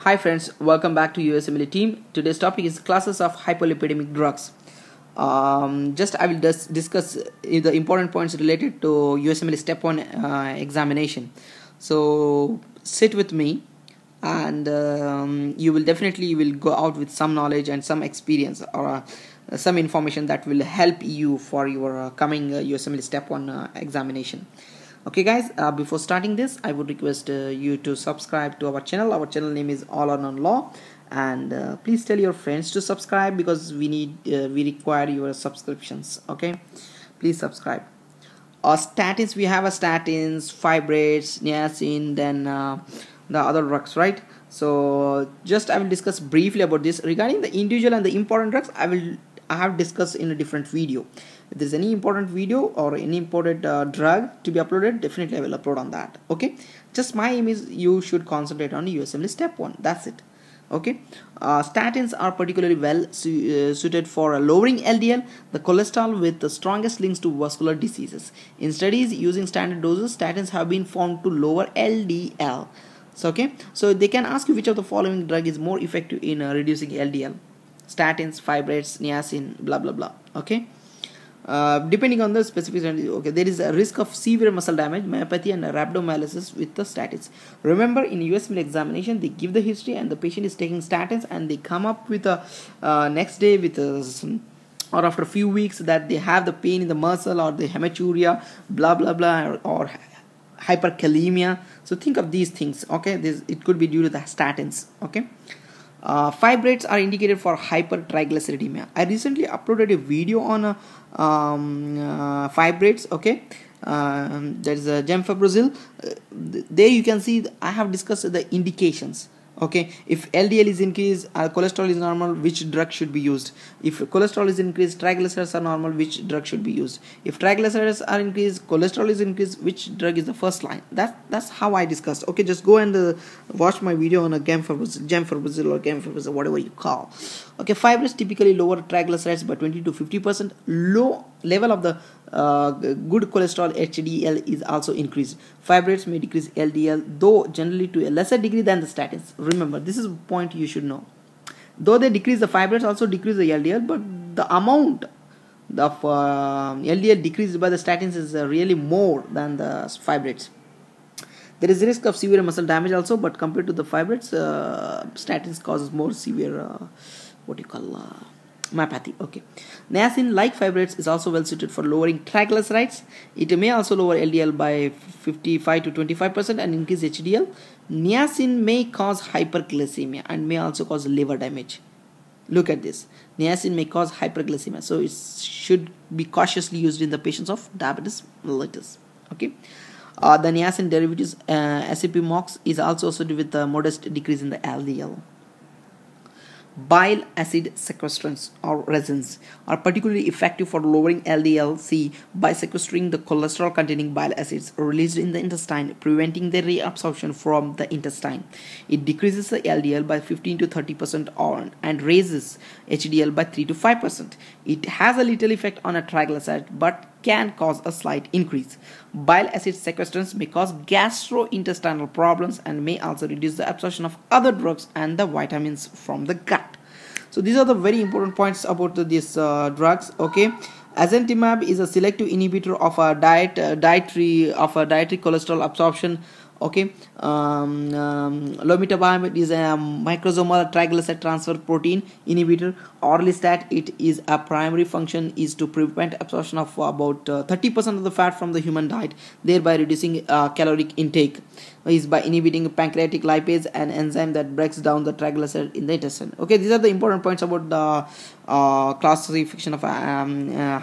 Hi friends, welcome back to USMLE team. Today's topic is classes of hypolipidemic drugs. Um, just I will just discuss uh, the important points related to USMLE step 1 uh, examination. So sit with me and um, you will definitely will go out with some knowledge and some experience or uh, some information that will help you for your uh, coming uh, USMLE step 1 uh, examination okay guys uh, before starting this i would request uh, you to subscribe to our channel. Our channel name is all on, none law. And uh, please tell your friends to subscribe because we need uh, we require your subscriptions. Okay? Please subscribe. Uh, statins we have a statins fibrates niacin then uh, the other drugs right? So just i will discuss briefly about this. Regarding the individual and the important drugs i will i have discussed in a different video. If there's any important video or any important uh, drug to be uploaded definitely i will upload on that okay? Just my aim is you should concentrate on usmle step one. That's it okay? Uh, statins are particularly well su uh, suited for lowering ldl the cholesterol with the strongest links to vascular diseases. In studies using standard doses statins have been found to lower ldl so okay? So they can ask you which of the following drug is more effective in uh, reducing ldl statins fibrates niacin blah blah blah. Okay? Uh, depending on the specific okay there is a risk of severe muscle damage myopathy and rhabdomyolysis with the statins. Remember in usmle examination they give the history and the patient is taking statins and they come up with a uh, next day with a or after a few weeks that they have the pain in the muscle or the hematuria blah blah blah or, or hyperkalemia. So think of these things okay? This it could be due to the statins okay uh, fibrates are indicated for hypertriglyceridemia. I recently uploaded a video on uh, um, uh, fibrates. Okay, um, there is a gemfibrozil. Uh, there you can see I have discussed the indications okay if ldl is increased uh, cholesterol is normal which drug should be used? If cholesterol is increased triglycerides are normal which drug should be used? If triglycerides are increased cholesterol is increased which drug is the first line? That that's how i discussed. Okay just go and uh, watch my video on a gemfibrozil gemfibrozil or gemfibrozil whatever you call. Okay fibrates typically lower triglycerides by 20 to 50 percent. Low level of the uh, good cholesterol HDL is also increased. Fibrates may decrease LDL, though generally to a lesser degree than the statins. Remember, this is a point you should know. Though they decrease the fibrates, also decrease the LDL, but the amount of uh, LDL decreased by the statins is uh, really more than the fibrates. There is risk of severe muscle damage also, but compared to the fibrates, uh, statins causes more severe, uh, what you call myopathy okay. Niacin like fibrates is also well suited for lowering triglycerides it may also lower ldl by 55 to 25 percent and increase hdl niacin may cause hyperglycemia and may also cause liver damage. Look at this. Niacin may cause hyperglycemia. So it should be cautiously used in the patients of diabetes mellitus okay. Uh, the niacin derivatives uh, acipimox is also associated with a modest decrease in the ldl Bile acid sequestrants or resins are particularly effective for lowering LDL-C by sequestering the cholesterol containing bile acids released in the intestine, preventing their reabsorption from the intestine. It decreases the LDL by 15 to 30 percent on and raises HDL by 3 to 5 percent. It has a little effect on a triglyceride but can cause a slight increase. Bile acid sequestrants may cause gastrointestinal problems and may also reduce the absorption of other drugs and the vitamins from the gut. So these are the very important points about these uh, drugs. Okay, ezetimibe is a selective inhibitor of a diet uh, dietary of a dietary cholesterol absorption okay. Um, um, is a microsomal triglyceride transfer protein inhibitor. Orlistat it is a primary function is to prevent absorption of about 30% uh, of the fat from the human diet thereby reducing uh, caloric intake. Is by inhibiting pancreatic lipase an enzyme that breaks down the triglyceride in the intestine. Okay these are the important points about the uh, classification of um, uh,